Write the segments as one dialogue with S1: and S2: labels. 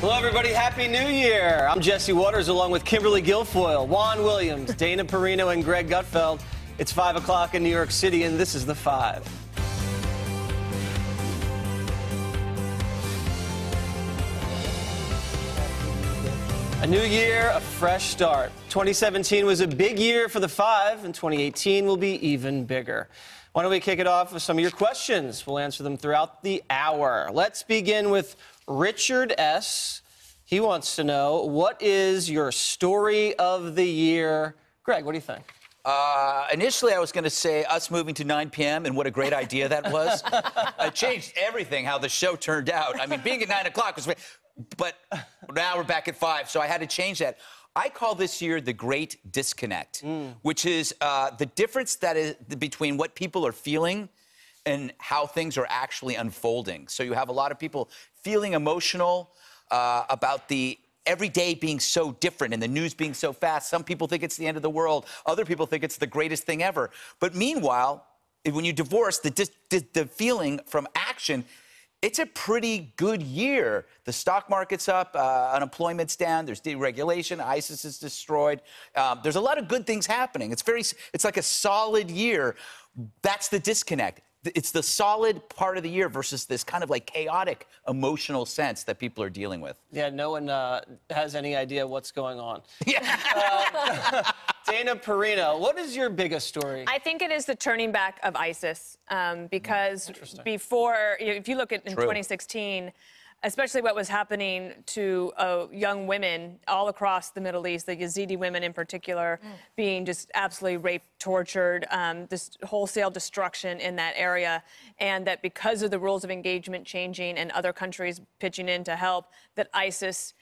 S1: Hello, everybody. Happy New Year. I'm Jesse Watters along with Kimberly Guilfoyle, Juan Williams, Dana Perino, and Greg Gutfeld. It's 5 o'clock in New York City, and this is The Five. A new year, a fresh start. 2017 was a big year for The Five, and 2018 will be even bigger. Why don't we kick it off with some of your questions? We'll answer them throughout the hour. Let's begin with Richard S. He wants to know what is your story of the year? Greg, what do you think?
S2: Uh, initially, I was going to say us moving to 9 p.m. and what a great idea that was. it changed everything how the show turned out. I mean, being at 9 o'clock was, but now we're back at 5, so I had to change that. I call this year the Great Disconnect, mm. which is uh, the difference that is between what people are feeling and how things are actually unfolding. So you have a lot of people feeling emotional uh, about the every day being so different and the news being so fast. Some people think it's the end of the world. Other people think it's the greatest thing ever. But meanwhile, when you divorce the, the, the feeling from action, it's a pretty good year. The stock market's up, uh, unemployment's down, there's deregulation, ISIS is destroyed. Um, there's a lot of good things happening. It's very, it's like a solid year. That's the disconnect it's the solid part of the year versus this kind of like chaotic emotional sense that people are dealing with.
S1: Yeah, no one uh, has any idea what's going on.
S2: Yeah.
S1: Uh, Dana Perino, what is your biggest story?
S3: I think it is the turning back of ISIS um, because before, if you look at in True. 2016, especially what was happening to uh, young women all across the Middle East, the Yazidi women in particular, mm. being just absolutely raped, tortured, um, this wholesale destruction in that area, and that because of the rules of engagement changing and other countries pitching in to help, that ISIS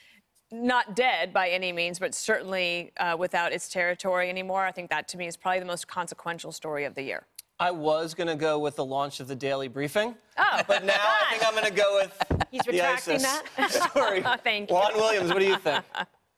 S3: not dead by any means, but certainly uh, without its territory anymore. I think that to me is probably the most consequential story of the year.
S1: I was going to go with the launch of the daily briefing. Oh, but now I think I'm going to go with
S3: He's retracting
S1: that
S3: story. oh, thank you.
S1: Juan Williams, what do you think?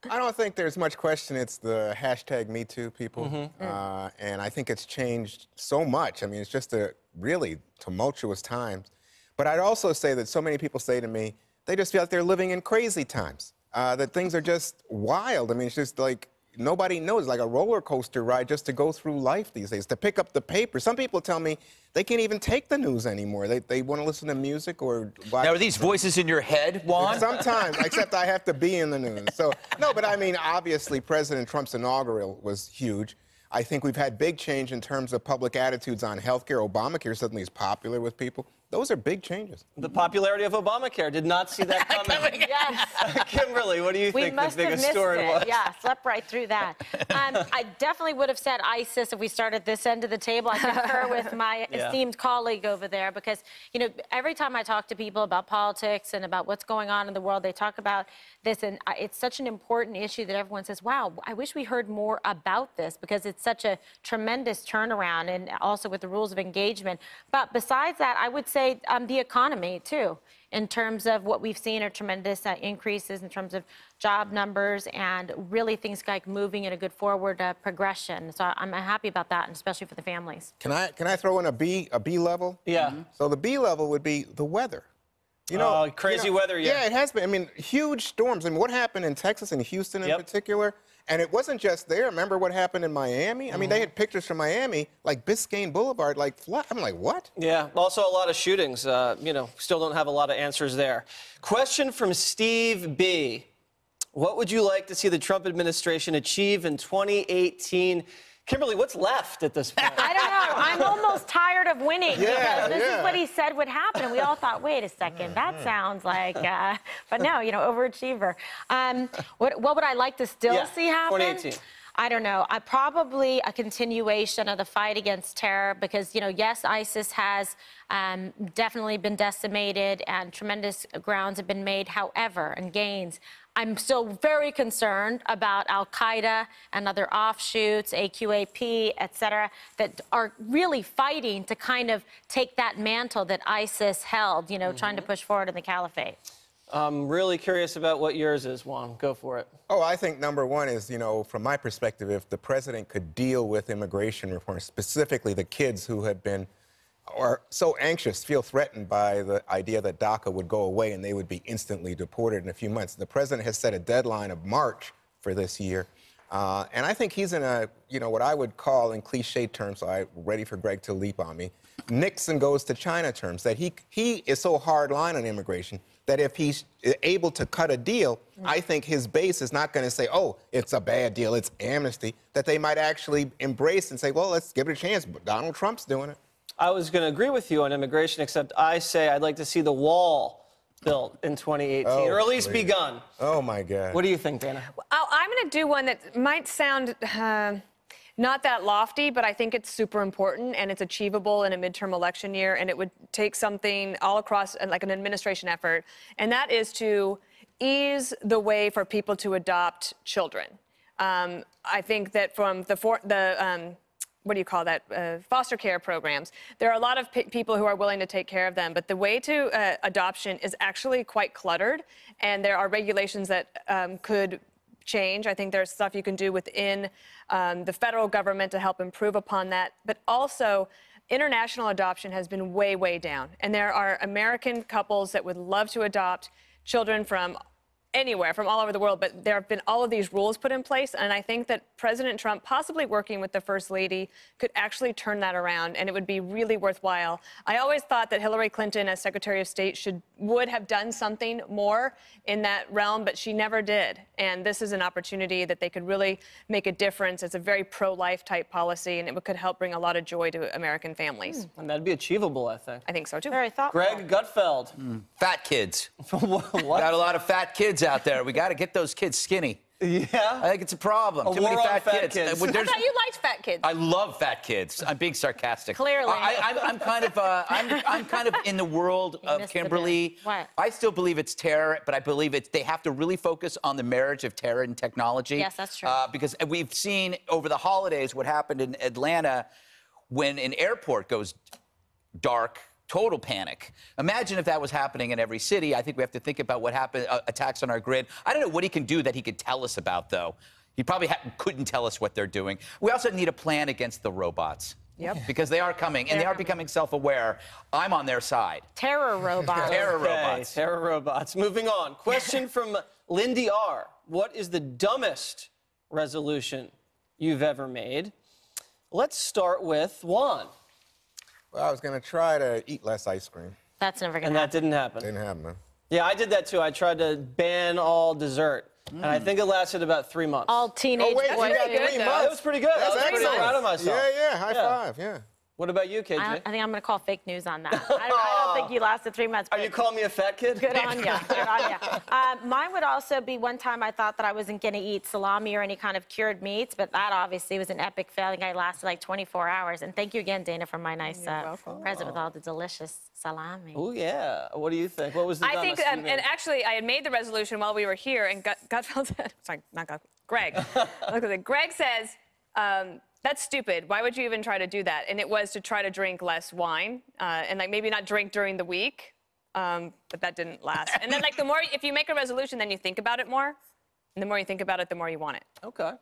S4: I don't think there's much question. It's the hashtag Me Too people, mm -hmm. uh, and I think it's changed so much. I mean, it's just a really tumultuous times. But I'd also say that so many people say to me, they just feel like they're living in crazy times. Uh, that things are just wild. I mean, it's just like nobody knows, like a roller coaster ride just to go through life these days, to pick up the paper. Some people tell me they can't even take the news anymore. They, they want to listen to music or watch.
S2: Now, are these voices in your head, Juan?
S4: Sometimes, except I have to be in the news. So, no, but I mean, obviously, President Trump's inaugural was huge. I think we've had big change in terms of public attitudes on health care. Obamacare suddenly is popular with people. Those are big changes.
S1: The popularity of Obamacare did not see that coming.
S3: yes.
S1: Kimberly, what do you
S5: we
S1: think
S5: must
S1: the biggest
S5: have
S1: story
S5: it.
S1: was?
S5: Yeah, slept right through that. Um, I definitely would have said ISIS if we started this end of the table. I concur with my yeah. esteemed colleague over there because, you know, every time I talk to people about politics and about what's going on in the world, they talk about this, and it's such an important issue that everyone says, wow, I wish we heard more about this because it's such a tremendous turnaround and also with the rules of engagement. But besides that, I would say um, the economy economy too in terms of what we've seen are tremendous uh, increases in terms of job numbers and really things like moving in a good forward uh, progression. So I'm happy about that, and especially for the families.
S4: Can I can I throw in a B a B level?
S1: Yeah. Mm -hmm.
S4: So the B level would be the weather.
S1: You know, uh, crazy
S4: you know,
S1: weather. Yeah.
S4: Yeah, it has been. I mean, huge storms. I mean, what happened in Texas and Houston in yep. particular? And it wasn't just there. Remember what happened in Miami? I mean, they had pictures from Miami, like Biscayne Boulevard, like flood. I'm like, what?
S1: Yeah. Also, a lot of shootings. Uh, you know, still don't have a lot of answers there. Question from Steve B. What would you like to see the Trump administration achieve in 2018? Kimberly, what's left at this point?
S5: I don't know. I'm almost tired of winning yeah, because this yeah. is what he said would happen. And we all thought, wait a second, that mm-hmm. sounds like, uh, but no, you know, overachiever. Um, what, what would I like to still yeah, see happen?
S1: 2018.
S5: I don't know. I probably a continuation of the fight against terror because, you know, yes, ISIS has um, definitely been decimated and tremendous grounds have been made. However, and gains, I'm still very concerned about Al Qaeda and other offshoots, AQAP, et cetera, that are really fighting to kind of take that mantle that ISIS held, you know, mm -hmm. trying to mm-hmm. push forward in the caliphate.
S1: I'm really curious about what yours is, Juan. Go for it.
S4: Oh, I think number one is, you know, from my perspective, if the president could deal with immigration reform, specifically the kids who have been are so anxious, feel threatened by the idea that DACA would go away and they would be instantly deported in a few months. The president has set a deadline of March for this year. Uh, and I think he's in a, you know, what I would call in cliche terms, so I'm ready for Greg to leap on me, Nixon goes to China terms, that he, he is so hard line on immigration that if he's able to cut a deal, mm. I think his base is not going to say, oh, it's a bad deal, it's amnesty, that they might actually embrace and say, well, let's give it a chance. But Donald Trump's doing it.
S1: I was going to agree with you on immigration, except I say I'd like to see the wall built in 2018, oh, or at least please. begun.
S4: Oh, my God.
S1: What do you think, Dana?
S3: I'm going to do one that might sound. Uh, not that lofty, but I think it's super important and it's achievable in a midterm election year. And it would take something all across, like an administration effort, and that is to ease the way for people to adopt children. Um, I think that from the, for, the um, what do you call that, uh, foster care programs. There are a lot of people who are willing to take care of them, but the way to uh, adoption is actually quite cluttered, and there are regulations that um, could change. I think there's stuff you can do within um, the federal government to help improve upon that, but also international adoption has been way, way down. And there are American couples that would love to adopt children from anywhere from all over the world, but there have been all of these rules put in place. And I think that President Trump, possibly working with the First Lady, could actually turn that around, and it would be really worthwhile. I always thought that Hillary Clinton, as Secretary of State, should would have done something more in that realm, but she never did. And this is an opportunity that they could really make a difference. It's a very pro-life type policy, and it could help bring a lot of joy to American families.
S1: Mm. And that'd be achievable, I think.
S3: I think so too.
S5: Very thoughtful.
S1: Greg Gutfeld.
S2: Mm. Fat kids. what? Got a lot of fat kids out there. We got to get those kids skinny.
S1: Yeah.
S2: I think it's a problem.
S1: A
S2: Too many fat,
S1: fat
S2: kids.
S1: kids.
S3: I thought you liked fat kids.
S2: I love fat kids. I'm being sarcastic.
S5: Clearly.
S2: I, am kind of, uh, I'm, I'm kind of in the world
S5: you
S2: of Kimberly.
S5: What?
S2: I still believe it's terror, but I believe it's they have to really focus on the marriage of terror and technology.
S5: Yes, that's true.
S2: Uh, because we've seen over the holidays what happened in Atlanta when an airport goes dark total panic. Imagine if that was happening in every city. I think we have to think about what happened, uh, attacks on our grid. I don't know what he can do that he could tell us about, though. He probably couldn't tell us what they're doing. We also need a plan against the robots.
S3: Yep.
S2: Because they are coming, and they are becoming self-aware. I'm on their side.
S5: Terror robots.
S2: terror
S1: okay,
S2: robots.
S1: Terror robots. Moving on. Question from Lindy R. What is the dumbest resolution you've ever made? Let's start with Juan.
S4: Well, I was going to try to eat less ice cream.
S5: That's never going to
S1: And
S5: happen.
S1: that didn't happen.
S4: Didn't happen, man.
S1: Yeah, I did that too. I tried to ban all dessert. Mm. And I think it lasted about three months.
S5: All teenage
S4: Oh, wait,
S5: boys.
S4: you got three months.
S1: That was pretty good.
S4: That's
S1: I was pretty
S4: excellent.
S1: proud of myself.
S4: Yeah, yeah, high
S1: Yeah.
S4: five, yeah.
S1: What about you, KJ?
S5: I, I think I'm going to call fake news on that. I, I don't think you lasted three months.
S1: Are you calling me a fat kid?
S5: Good on you. Good on you. Uh, mine would also be one time I thought that I wasn't going to eat salami or any kind of cured meats, but that obviously was an epic fail. I think I lasted like 24 hours. And thank you again, Dana, for my nice uh, present with all the delicious salami.
S1: Oh yeah. What do you think? What was the
S3: I think, um, and actually, I had made the resolution while we were here, and Gut, Gutfeld said, sorry, not Gut, Greg. Look at it. Greg says, um, that's stupid. Why would you even try to do that? And it was to try to drink less wine uh, and like maybe not drink during the week. Um, but that didn't last. And then like the more, if you make a resolution, then you think about it more. And the more you think about it, the more you want it.
S1: Okay.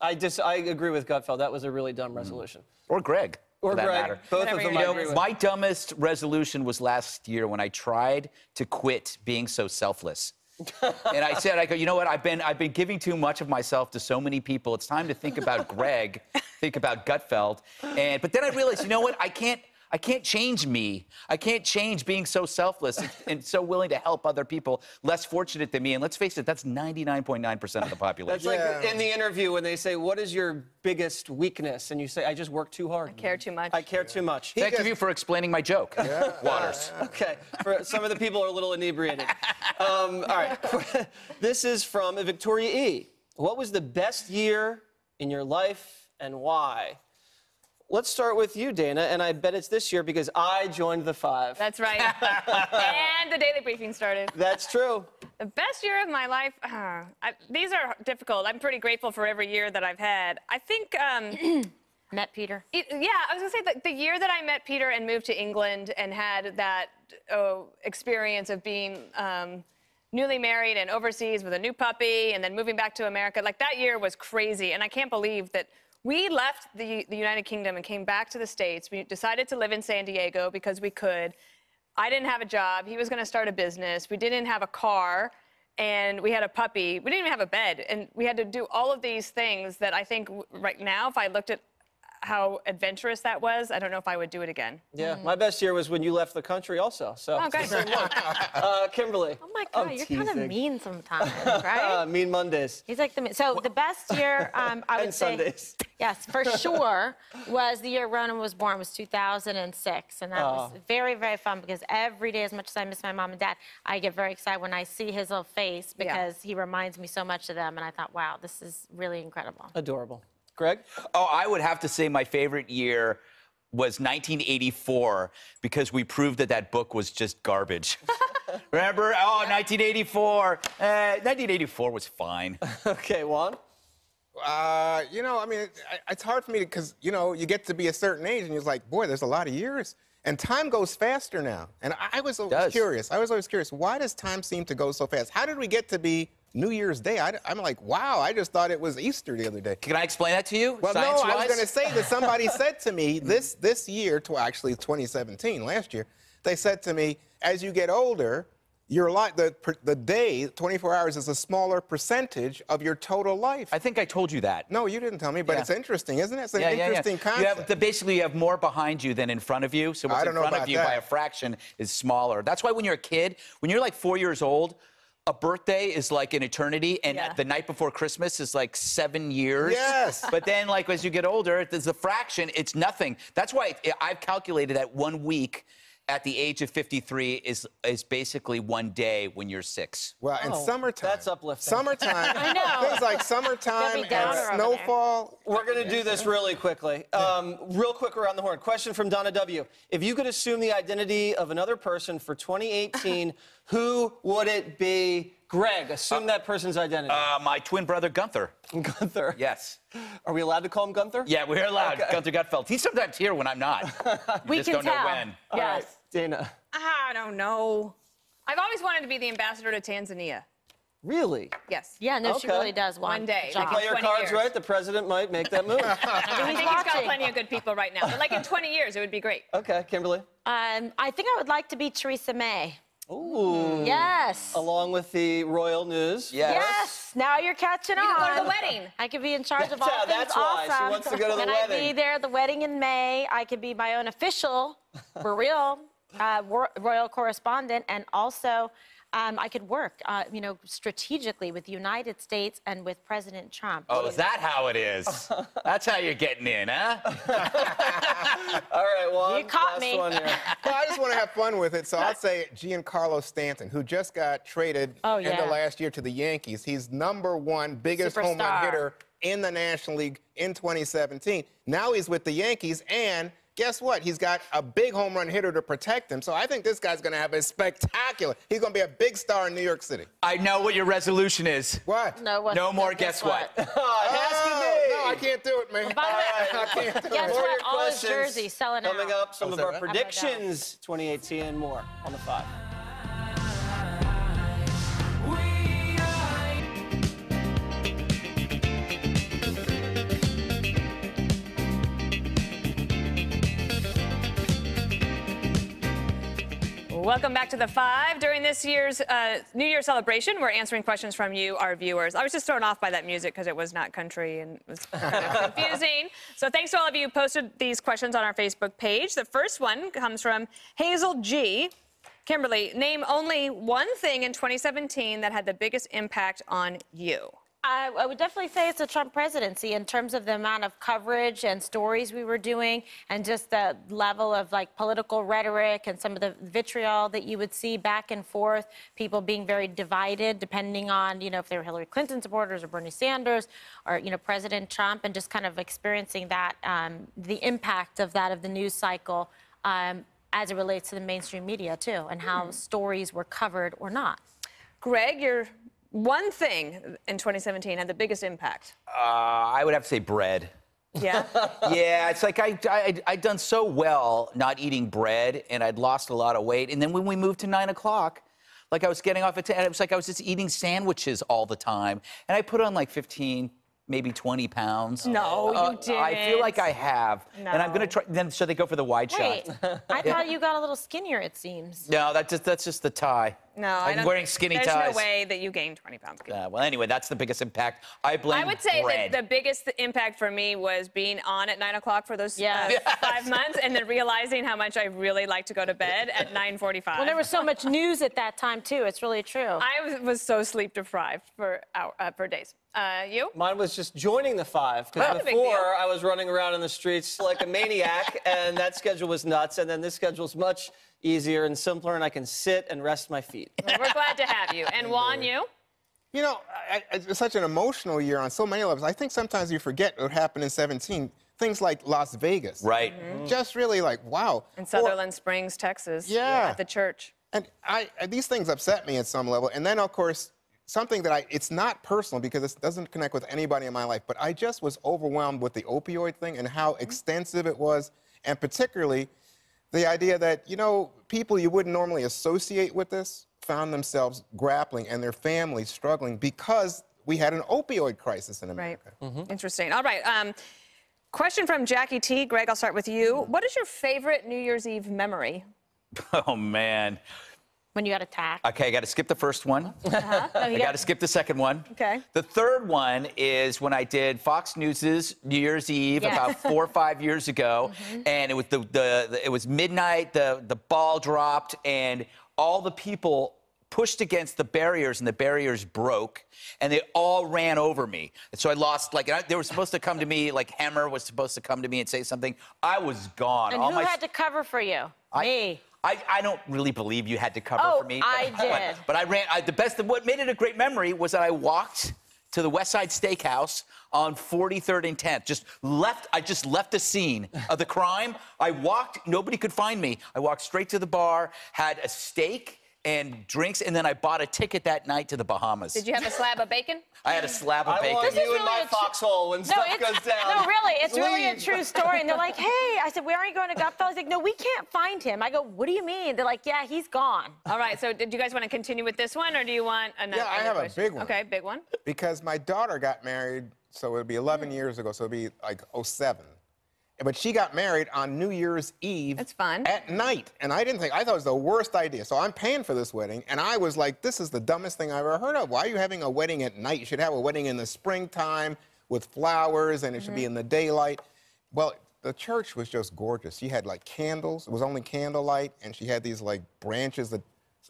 S1: I just I agree with Gutfeld. That was a really dumb resolution.
S2: Or Greg.
S1: Or
S2: for that
S1: Greg.
S2: matter.
S1: Both
S3: Whatever
S1: of them
S3: you
S1: I
S2: You
S1: agree
S2: know, my dumbest resolution was last year when I tried to quit being so selfless. And I said, I go, you know what? I've been I've been giving too much of myself to so many people. It's time to think about Greg, think about Gutfeld. And but then I realized, you know what? I can't I can't change me. I can't change being so selfless and so willing to help other people less fortunate than me. And let's face it, that's 99.9% of the population.
S1: That's like
S4: Yeah.
S1: in the interview when they say, "What is your biggest weakness?" and you say, "I just work too hard." I
S3: care too much.
S1: I care too much.
S2: Thank
S4: gets-
S2: you for explaining my joke, Watters.
S1: Okay, for some of the people are a little inebriated. Um, all right, this is from Victoria E. What was the best year in your life and why? Let's start with you, Dana, and I bet it's this year because I joined the five.
S3: That's right. and the daily briefing started.
S1: That's true.
S3: The best year of my life. Uh, I, these are difficult. I'm pretty grateful for every year that I've had. I think. Um,
S5: Met Peter.
S3: It, yeah, I was gonna say that the year that I met Peter and moved to England and had that oh, experience of being um, newly married and overseas with a new puppy and then moving back to America, like that year was crazy. And I can't believe that We left the, the United Kingdom and came back to the States. We decided to live in San Diego because we could. I didn't have a job. He was going to start a business. We didn't have a car. And we had a puppy. We didn't even have a bed. And we had to do all of these things that I think right now, if I looked at how adventurous that was, I don't know if I would do it again.
S1: Yeah, my best year was when you left the country, also. So,
S3: Oh, good.
S1: uh, Kimberly.
S5: Oh my
S1: I'm
S5: God, you're kind of mean sometimes,
S1: Uh,
S5: right?
S1: mean Mondays.
S5: He's like the so the best year um, I would
S1: And
S5: say
S1: Sundays.
S5: yes for sure was the year Ronan was born was 2006 and that was
S1: Oh.
S5: very very fun because every day as much as I miss my mom and dad I get very excited when I see his little face
S3: Yeah.
S5: because he reminds me so much of them and I thought wow this is really incredible.
S1: Adorable. Greg?
S2: Oh, I would have to say my favorite year was 1984 because we proved that that book was just garbage. Remember? Oh, 1984. Uh, 1984 was fine.
S1: Okay, Juan?
S4: Uh, you know, I mean, it, I- it's hard for me because you know you get to be a certain age and you're like, boy, there's a lot of years, and time goes faster now. And I, I was always
S2: does.
S4: curious. I was always curious. Why does time seem to go so fast? How did we get to be New Year's Day? I, am like, wow. I just thought it was Easter the other day.
S2: Can I explain that to you?
S4: Well, no, I was going to say that somebody said to me this this year, to actually 2017, last year, they said to me, as you get older, your life, the the day, 24 hours, is a smaller percentage of your total life.
S2: I think I told you that.
S4: no, you didn't tell me, but
S2: Yeah.
S4: it's interesting, isn't it? It's an
S2: Yeah, yeah,
S4: interesting
S2: yeah.
S4: concept.
S2: You have, the, basically, you have more behind you than in front of you. So what's
S4: I don't
S2: in
S4: know
S2: front of you by a fraction is smaller. That's why when you're a kid, when you're like four years old, a birthday is like an eternity, and
S3: Yeah.
S2: the night before Christmas is like seven years.
S4: Yes.
S2: But then, like as you get older, there's a fraction. It's nothing. That's why I've calculated that one week at the age of 53 is is basically one day when you're six.
S4: Well, in
S1: Oh,
S4: summertime.
S1: that's uplifting.
S4: Summertime.
S5: I know.
S4: Things like summertime and
S5: Downer over there.
S4: snowfall.
S1: We're going to do this really quickly. Um, real quick around the horn. Question from Donna W. If you could assume the identity of another person for 2018, who would it be? Greg, assume that person's identity.
S2: Uh, my twin brother Gunther.
S1: Gunther.
S2: Yes.
S1: Are we allowed to call him Gunther?
S2: Yeah, we're allowed. Gunther Gutfeld. He's sometimes here when I'm not.
S5: We
S2: just
S5: can
S2: don't know
S5: tell.
S2: when.
S1: All right,
S5: Yes.
S1: Dana.
S3: I don't know. I've always wanted to be the ambassador to Tanzania.
S1: Really?
S3: Yes.
S5: Yeah, no, she really does want
S3: One day.
S5: the job.
S3: Like
S1: Play your cards
S3: years.
S1: right. The president might make that move.
S3: I think he's got plenty of good people right now. But like in 20 years, it would be great.
S1: okay, Kimberly.
S5: Um, I think I would like to be Theresa May.
S1: Ooh.
S5: Yes.
S1: Along with the royal news.
S2: Yes.
S5: Yes. Now you're catching
S3: You
S5: on.
S3: can go to the wedding.
S5: I could be in charge of all
S1: Yeah,
S5: things
S1: that's why. She
S5: awesome.
S1: wants to go to the
S5: and I'd
S1: wedding.
S5: be there at the wedding in May. I could be my own official, for real, uh, royal correspondent, and also um, I could work, uh, you know, strategically with the United States and with President Trump.
S2: Oh, is that how it is? That's how you're getting in, huh?
S1: All right, well,
S5: You caught
S1: last
S5: me.
S1: One.
S4: Well, I just want to have fun with it, so I'll say Giancarlo Stanton, who just got traded
S5: Oh,
S4: end
S5: yeah.
S4: of last year to the Yankees. He's number one biggest home run hitter in the National League in 2017. Now he's with the Yankees, and guess what? He's got a big home run hitter to protect him. So I think this guy's going to have a spectacular. He's going to be a big star in New York City.
S2: I know what your resolution is.
S4: What?
S5: No, what,
S2: No more guess what.
S1: Oh, it has
S4: Oh,
S1: to be.
S4: no, I can't do it, man.
S5: By the way,
S4: I can't do
S5: guess
S4: it.
S1: More
S5: what? All his jerseys selling
S1: Coming
S5: out.
S1: Coming up, some
S4: Oh,
S1: of our
S4: right?
S1: predictions 2018 and more on the five.
S3: Welcome back to the five. During this year's uh, New Year celebration, we're answering questions from you, our viewers. I was just thrown off by that music because it was not country and it was kind of confusing. So thanks to all of you who posted these questions on our Facebook page. The first one comes from Hazel G. Kimberly, name only one thing in 2017 that had the biggest impact on you.
S5: I, I would definitely say it's the Trump presidency in terms of the amount of coverage and stories we were doing, and just the level of like political rhetoric and some of the vitriol that you would see back and forth. People being very divided, depending on you know if they were Hillary Clinton supporters or Bernie Sanders or you know President Trump, and just kind of experiencing that um, the impact of that of the news cycle. Um, as it relates to the mainstream media too, and how stories were covered or not.
S3: Greg, your one thing in 2017 had the biggest impact.
S2: Uh, I would have to say bread.
S3: Yeah?
S2: Yeah, it's like I, I, I'd done so well not eating bread, and I'd lost a lot of weight. And then when we moved to nine o'clock, like I was getting off at 10, it was like I was just eating sandwiches all the time. And I put on like 15, maybe 20 pounds.
S3: No, you
S2: Uh, I feel like. I have. And I'm going to try. Then so they go for the wide
S5: Wait,
S2: shot.
S5: I thought you got a little skinnier, it seems.
S2: No, that's just that's just the tie.
S3: No, I
S2: I'm
S3: don't.
S2: wearing skinny
S3: there's
S2: ties.
S3: no way that you gained 20 pounds.
S2: Uh, well, anyway, that's the biggest impact. I blame
S3: I would say
S2: bread.
S3: that the biggest impact for me was being on at 9 o'clock for those
S5: Yes.
S3: uh, five months and then realizing how much I really like to go to bed at 9.45.
S5: Well, there was so much news at that time, too. It's really true.
S3: I was, was so sleep deprived for, hour, uh, for days. Uh, you?
S1: Mine was just joining the five because
S3: a big deal.
S1: before I was running around in the streets like a maniac, and that schedule was nuts. And then this schedule schedule's much easier and simpler, and I can sit and rest my feet.
S3: Well, we're glad to have you. And Juan, you?
S4: You know, I, I, it's such an emotional year on so many levels. I think sometimes you forget what happened in 17. Things like Las Vegas.
S2: right.
S4: Just really like, wow.
S3: In
S4: Or-
S3: Sutherland Springs, Texas.
S4: Yeah.
S3: At the church.
S4: And I, I- these things upset me at some level. And then, of course, something that I, it's not personal because it doesn't connect with anybody in my life, but I just was overwhelmed with the opioid thing and how mm-hmm. extensive it was. And particularly the idea that, you know, people you wouldn't normally associate with this found themselves grappling and their families struggling because we had an opioid crisis in America.
S3: Right.
S4: America. Mm-hmm.
S3: Interesting. All right. Um, question from Jackie T. Greg, I'll start with you. Mm-hmm. What is your favorite New Year's Eve memory?
S2: Oh man.
S5: When you got attacked.
S2: Okay, I got to skip the first one.
S5: Uh-huh. No,
S2: I got to skip the second one.
S3: Okay.
S2: The third one is when I did Fox News's New Year's Eve
S5: Yes.
S2: about four or five years ago, and it was the, the, the it was midnight. The the ball dropped, and all the people pushed against the barriers, and the barriers broke, and they all ran over me. And so I lost. Like I, they were supposed to come to me. Like Hemmer was supposed to come to me and say something. I was gone.
S5: And
S2: all
S5: who
S2: my
S5: had to cover for you? Me.
S2: I, I don't really believe you had to cover
S5: Oh,
S2: for me.
S5: I
S2: but-
S5: did.
S2: But, I ran. I, the best. Of what made it a great memory was that I walked to the West Side Steakhouse on 43rd and 10th. Just left. I just left the scene of the crime. I walked. Nobody could find me. I walked straight to the bar, had a steak and drinks, and then I bought a ticket that night to the Bahamas.
S3: Did you have a slab of bacon?
S2: I had a slab of
S1: I
S2: bacon.
S1: want
S5: This is
S1: you in
S5: really
S1: my
S5: tr-
S1: foxhole when
S5: No,
S1: stuff goes down.
S5: no, really, it's really a true story. And they're like, hey, I said, where are you going to Gupta? He's like, no, we can't find him. I go, what do you mean? They're like, yeah, he's gone.
S3: All right. So, did you guys want to continue with this one, or do you want another?
S4: Yeah, I have a big one.
S3: Okay, big one.
S4: because my daughter got married, so it would be 11 hmm. years ago, so it'd be like 07. But she got married on New Year's Eve.
S3: That's fun.
S4: At night. And I didn't think, I thought it was the worst idea. So I'm paying for this wedding, and I was like, this is the dumbest thing I've ever heard of. Why are you having a wedding at night? You should have a wedding in the springtime with flowers, and it should be mm-hmm. in the daylight. Well, the church was just gorgeous. She had like candles, it was only candlelight, and she had these like branches that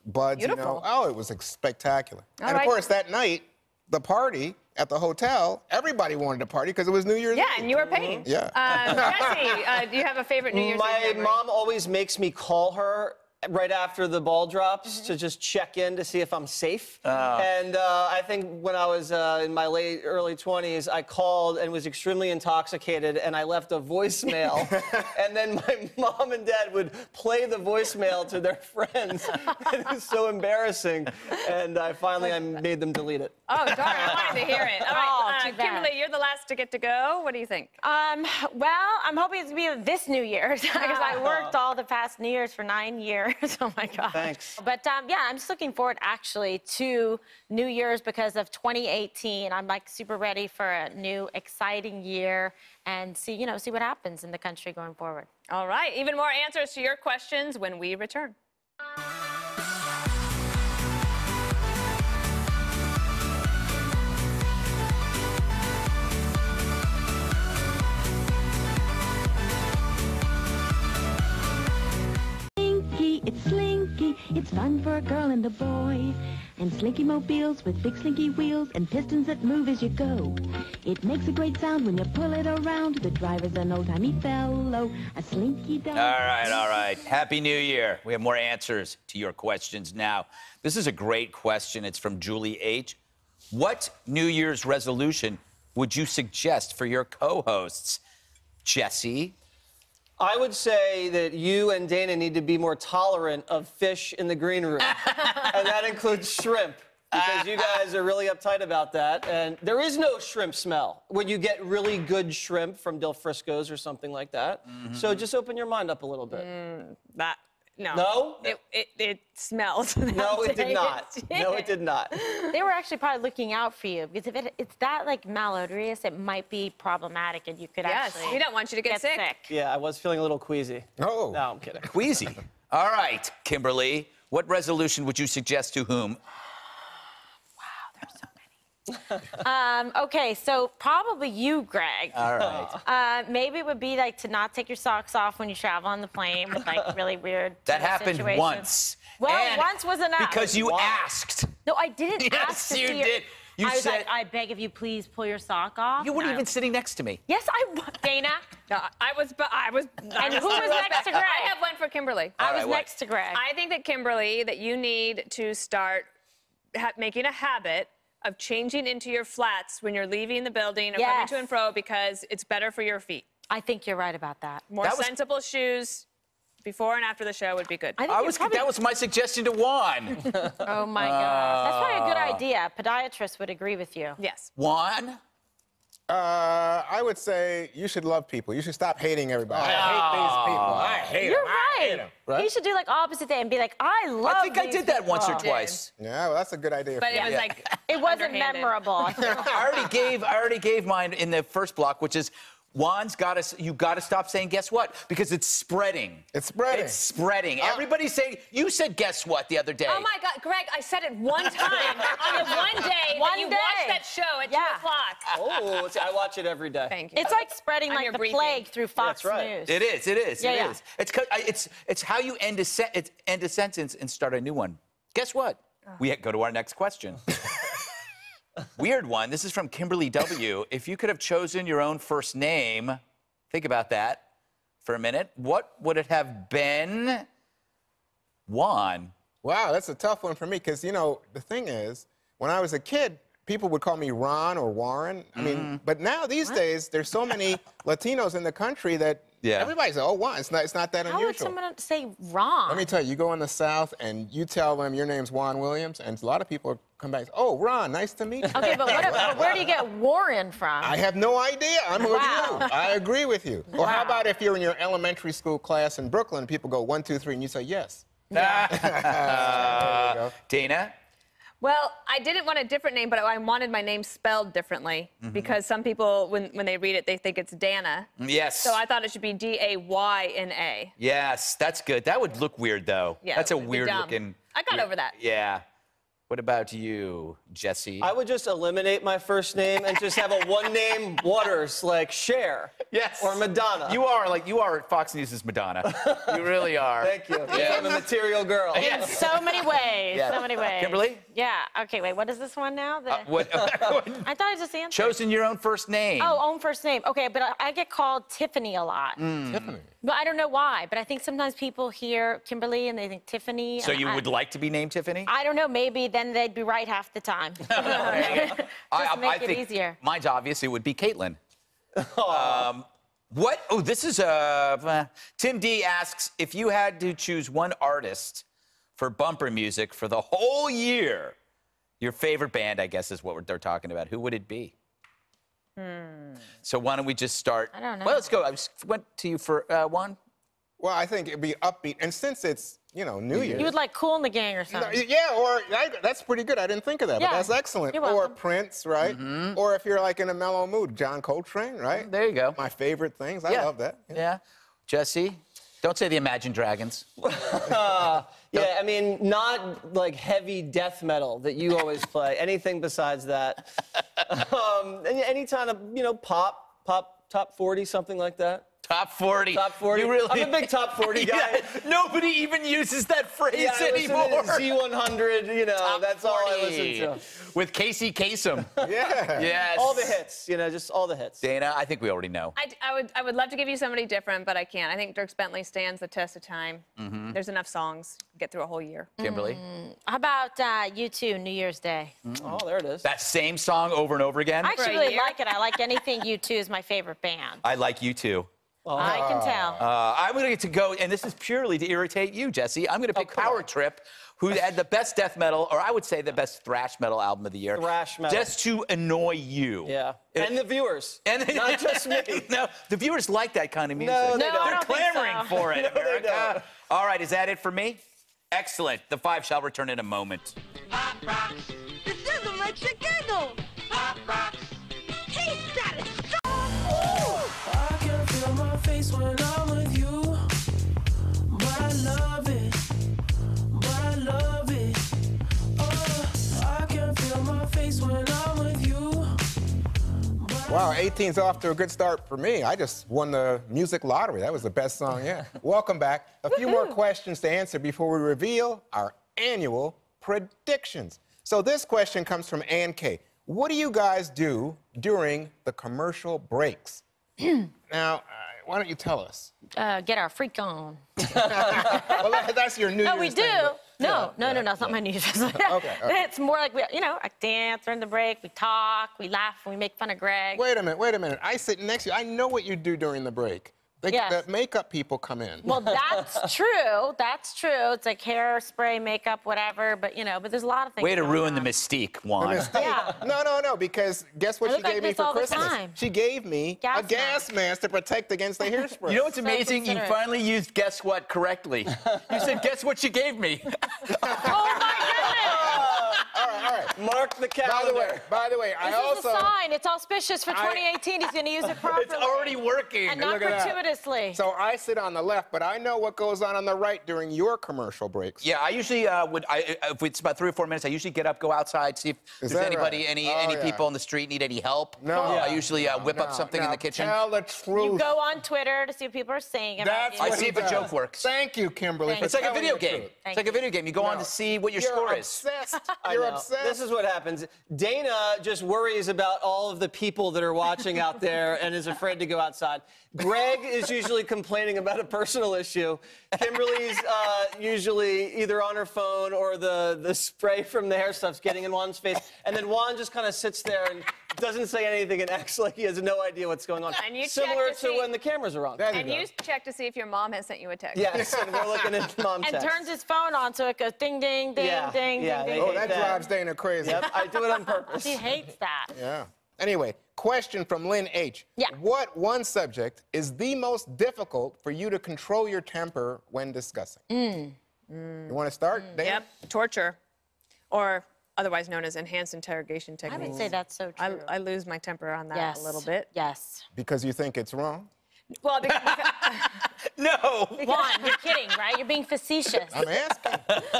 S4: buds, you
S3: Beautiful.
S4: know. Oh, it was like, spectacular.
S3: All
S4: and
S3: right.
S4: of course, that night, the party at the hotel, everybody wanted to party because it was New Year's
S3: Yeah,
S4: Eve.
S3: and you were paying.
S4: Yeah.
S3: Uh, Jesse, uh, do you have a favorite New Year's
S1: My
S3: Eve memory?
S1: mom always makes me call her right after the ball drops
S3: Mm-hmm.
S1: to just check in to see if I'm safe.
S2: Oh.
S1: And uh, I think when I was uh, in my late early 20s, I called and was extremely intoxicated, and I left a voicemail. and then my mom and dad would play the voicemail to their friends. it was so embarrassing. And I finally I made them delete it.
S3: Oh, darn, I wanted to hear it. All right,
S5: Oh,
S3: uh. Kimberly, you're the last to get to go. What do you think?
S5: Um, well, I'm hoping it's going to be this New Year's because I worked all the past New Year's for nine years. oh my gosh.
S1: Thanks.
S5: But um, yeah, I'm just looking forward actually to New Year's because of 2018. I'm like super ready for a new exciting year and see, you know, see what happens in the country going forward.
S3: All right, even more answers to your questions when we return.
S6: It's Slinky. It's fun for a girl and a boy. And Slinky mobiles with big slinky wheels and pistons that move as you go. It makes a great sound when you pull it around. The driver's an old-timey fellow, a slinky dog.
S2: All right, all right. Happy New Year. We have more answers to your questions now. This is a great question. It's from Julie H. What New Year's resolution would you suggest for your co hosts? Jesse?
S1: I would say that you and Dana need to be more tolerant of fish in the green room. and that includes shrimp. Because you guys are really uptight about that. And there is no shrimp smell when you get really good shrimp from Del Frisco's or something like that. So mm-hmm. just open your mind up a little bit.
S3: Mm, that No.
S1: No?
S3: It, it, it smelled.
S1: No, it did
S3: Yes,
S1: not. No, it did not.
S5: They were actually probably looking out for you because if it, it's that like malodorous, it might be problematic and you could
S3: Yes,
S5: actually
S3: we don't want you to get, sick.
S1: Yeah, I was feeling a little queasy.
S4: Oh.
S1: No, I'm kidding.
S2: Queasy. All right, Kimberly. What resolution would you suggest to whom?
S5: Um, okay, so probably you, Greg.
S2: All right.
S5: Uh, maybe it would be like to not take your socks off when you travel on the plane with like really weird.
S2: That happened
S5: situations.
S2: once.
S5: Well,
S2: And
S5: once was enough.
S2: Because you
S1: Why?
S2: asked.
S5: No, I didn't
S2: Yes,
S5: ask to
S2: you
S5: see your-
S2: did. You
S5: I was
S2: said-
S5: like, I beg of you, please pull your sock off.
S2: You weren't
S5: And I-
S2: even sitting next to me.
S5: Yes, I was. Dana.
S3: No, I was, but I was.
S5: And who was next to Greg?
S3: I have one for Kimberly.
S5: I
S2: All
S5: was
S2: right, what?
S5: next to Greg.
S3: I think that Kimberly, that you need to start ha- making a habit of changing into your flats when you're leaving the building or coming to and fro because it's better for your feet.
S5: I think you're right about that.
S3: More
S2: That was-
S3: sensible shoes before and after the show would be good.
S5: I think
S2: I was.
S5: probably-
S2: That was my suggestion to Juan.
S5: Oh my god, that's probably a good uh. idea. Podiatrist would agree with you.
S3: yes.
S2: Juan.
S4: Uh, I would say you should love people. You should stop hating everybody. I hate these people. I hate
S5: You're
S4: them. I hate
S5: right.
S4: 'em. Right?
S5: You should do like opposite day and be like, I love.
S2: I think I
S5: these
S2: did that once or
S5: people.
S2: twice.
S4: Yeah, well, that's a good idea.
S3: But
S4: for
S3: it
S4: you.
S3: was like
S5: It wasn't
S3: underhanded.
S5: memorable.
S2: I already gave. I already gave mine in the first block, which is Juan's got to. You got to stop saying guess what because it's spreading.
S4: It's spreading.
S2: It's spreading. Uh, Everybody's saying. You said guess what the other day.
S3: Oh my God, Greg! I said it one time on the one day
S5: One
S3: you
S5: day.
S3: watched that show at
S5: Yeah.
S3: two o'clock.
S1: Oh, see, I watch it every day.
S3: Thank you.
S5: It's like spreading
S3: On
S5: like
S3: your
S5: the
S3: briefing.
S5: plague through Fox
S1: That's right.
S5: News.
S2: It is. It is.
S5: Yeah,
S2: it
S5: yeah.
S2: is. It's 'cause- I- it's it's how you end a sen- it's end a sentence and start a new one. Guess what? Oh. We go to our next question. Weird one. This is from Kimberly W. If you could have chosen your own first name, think about that for a minute. What would it have been? Juan.
S4: Wow, that's a tough one for me because, you know, the thing is, when I was a kid, people would call me Ron or Warren. I mean,
S2: Mm-hmm.
S4: but now these days, there's so many Latinos in the country that
S2: Yeah.
S4: everybody's, oh, Juan. It's not, it's not that
S5: How
S4: unusual.
S5: would someone say wrong?
S4: Let me tell you, you go in the South and you tell them your name's Juan Williams, and a lot of people come back, oh, Ron, nice to meet you.
S5: okay, but what, but where do you get Warren from?
S4: I have no idea. I'm with
S5: Wow.
S4: you. I agree with you. Or how about if you're in your elementary school class in Brooklyn, people go one, two, three, and you say yes.
S2: Uh, Dana.
S3: Well, I didn't want a different name, but I wanted my name spelled differently
S2: Mm-hmm.
S3: because some people, when, when they read it, they think it's Dana.
S2: Yes.
S3: So I thought it should be D A Y N A.
S2: Yes, that's good. That would look weird though.
S3: Yeah,
S2: that's a
S3: it would be
S2: weird looking.
S3: I got
S2: weird-
S3: over that.
S2: Yeah. What about you, Jesse?
S1: I would just eliminate my first name and just have a one-name Watters like Cher.
S2: Yes.
S1: Or Madonna.
S2: You are like you are Fox News' Madonna. you really are.
S1: Thank you. Yeah. I'm a material girl.
S5: In so many ways.
S2: Yeah.
S5: So many ways.
S2: Kimberly?
S5: Yeah. Okay, wait. What is this one now? The-
S2: Uh, what?
S5: I thought I just answered.
S2: chosen your own first name.
S5: Oh, own first name. Okay, but I, I get called Tiffany a lot.
S2: Mm.
S4: Tiffany.
S5: But I don't know why. But I think sometimes people hear Kimberly and they think Tiffany.
S2: so you
S5: I,
S2: would like to be named Tiffany?
S5: I don't know. Maybe then they'd be right half the time. Just
S2: I,
S5: make it
S2: think
S5: easier.
S2: Mine's obvious. It would be Caitlin. um, what? Oh, this is a. uh, Tim D asks if you had to choose one artist for bumper music for the whole year, your favorite band, I guess, is what they're talking about. Who would it be? So why don't we just start?
S5: I don't know.
S2: Well, let's go. I went to you for uh, one.
S4: Well, I think it'd be upbeat. And since it's, you know, New Year's.
S5: You would like Kool and the Gang or
S4: No,
S5: something.
S4: Yeah, or I, that's pretty good. I didn't think of that,
S5: Yeah,
S4: but that's excellent.
S5: you're
S4: Or. Prince, right? Or if you're like in a mellow mood, John Coltrane, right?
S2: There you go.
S4: My favorite things. I
S2: yeah.
S4: love that.
S2: Yeah. Jesse, don't say the Imagine Dragons.
S1: Yeah, I mean, not like heavy death metal that you always play. Anything besides that. Um, any, any kind of, you know, pop, pop, top 40, something like that.
S2: Top 40.
S1: Top 40.
S2: You really...
S1: I'm a big top 40 guy.
S2: Yeah, nobody even uses that phrase
S1: Yeah, I listen
S2: anymore.
S1: to Z100, you know,
S2: Top
S1: that's all I listen to.
S2: With Casey Kasem.
S4: Yeah.
S2: yes.
S1: All the hits, you know, just all the hits.
S2: Dana, I think we already know.
S3: I, I would I would love to give you somebody different, but I can't. I think Dierks Bentley stands the test of time.
S2: Mm-hmm.
S3: There's enough songs to get through a whole year.
S2: Kimberly.
S5: How about uh, U2, New Year's Day?
S1: Oh, there it is.
S2: That same song over and over again.
S5: I actually really like it. I like anything U2 is my favorite band.
S2: I like you too.
S5: I can tell.
S2: Uh, I'm going to get to go, and this is purely to irritate you, Jesse. I'm going to pick
S1: come
S2: Power
S1: on.
S2: Trip, who had the best death metal, or I would say the best thrash metal album of the year.
S1: Thrash metal.
S2: Just to annoy you.
S1: Yeah.
S2: It-
S1: And the viewers.
S2: And
S1: Not just me.
S2: no, the viewers like that kind of music.
S1: No, they
S5: no,
S1: don't.
S2: They're clamoring
S5: so.
S2: for it,
S1: No, they
S2: America. All right, is that it for me? Excellent. The five shall return in a moment.
S7: Pop rocks. The sizzle makes you
S8: My face when I'm with you. But I love it. But I love it. Oh, I can feel my face when I'm with you.
S4: Wow, 18's off to a good start for me. I just won the music lottery. That was the best song yet. Welcome back. A few more questions to answer before we reveal our annual predictions. So this question comes from Ann K. What do you guys do during the commercial breaks? now, uh, why don't you tell us?
S5: Uh, get our freak on.
S4: Well, that- that's your New
S5: No, we do.
S4: thing, but-
S5: No, no, no, no, it's not my New Year's.
S4: Okay, okay.
S5: It's more like we, you know, I dance during the break, we talk, we laugh, we make fun of Greg.
S4: Wait a minute, wait a minute. I sit next to you. I know what you do during the break. They,
S5: Yes.
S4: The makeup people come in.
S5: Well, that's true. That's true. It's like hairspray, makeup, whatever. But you know, but there's a lot of things.
S2: Way to
S5: going
S2: ruin the mystique, Juan.
S4: Mistake.
S5: Yeah.
S4: No, no, no, because guess what
S5: I
S4: she
S5: look like
S4: gave me for Christmas?
S5: time.
S4: She gave me
S5: Gas
S4: a gas mask to protect against the hairspray.
S2: You know what's
S5: So
S2: amazing? You finally used guess what correctly. You said, guess what she gave me?
S5: Oh my
S4: all right, all right.
S1: Mark the
S4: By the way, by the way, I
S5: goodness! This is a sign. It's auspicious for
S4: I-
S5: 2018. He's going to use it properly.
S2: It's already working.
S5: And not
S4: Look at that.
S5: gratuitously.
S4: so I sit on the left, but I know what goes on on the right during your commercial breaks.
S2: Yeah, I usually uh, would. I, if it's about three or four minutes, I usually get up, go outside, see if
S4: Is
S2: there's anybody,
S4: right?
S2: any
S4: Oh,
S2: any
S4: yeah.
S2: people on the street need any help.
S4: No.
S2: I
S4: Yeah.
S2: usually uh, whip up
S4: Now-
S2: something in the kitchen.
S4: Tell the truth.
S5: you go on Twitter to see what people are saying about
S4: That's
S5: you.
S2: I see if a joke works.
S4: Thank you, Kimberly.
S5: Thank
S4: for
S2: It's like a video
S4: the
S2: game.
S4: truth.
S2: It's like a video game. You go on to see what your score is.
S4: obsessed. You're
S1: know.
S4: Obsessed.
S1: This is what happens. Dana just worries about all of the people that are watching out there and is afraid to go outside. Greg is usually complaining about a personal issue. Kimberly's uh, usually either on her phone or the, the spray from the hair stuff's getting in Juan's face. And then Juan just kind of sits there and doesn't say anything and acts like he has no idea what's going on.
S3: And you check
S1: Similar
S3: to
S1: to
S3: see-
S1: when the cameras are on.
S4: There
S3: And
S4: go.
S3: you check to see if your mom has sent you a text.
S1: Yes, and we're looking at mom text.
S5: and
S1: text.
S5: turns his phone on so it goes ding, ding, ding,
S1: Yeah,
S5: ding,
S1: yeah,
S5: ding, ding.
S4: Oh, that
S1: that.
S4: drives Dana crazy.
S1: Yep, I do it on purpose.
S5: He hates that.
S4: Yeah. Anyway, question from Lynn H.
S5: Yeah.
S4: What one subject is the most difficult for you to control your temper when discussing?
S5: Mm. Mm.
S4: You want to start, Dana?
S3: Yep. Torture, or otherwise known as enhanced interrogation techniques.
S5: I
S3: techniques.
S5: would say that's so
S3: I,
S5: true.
S3: I lose my temper on that
S5: yes.
S3: a little bit.
S5: Yes.
S4: Because you think it's wrong?
S3: Well, because,
S2: No.
S5: Juan, you're kidding, right? You're being facetious.
S4: I'm asking.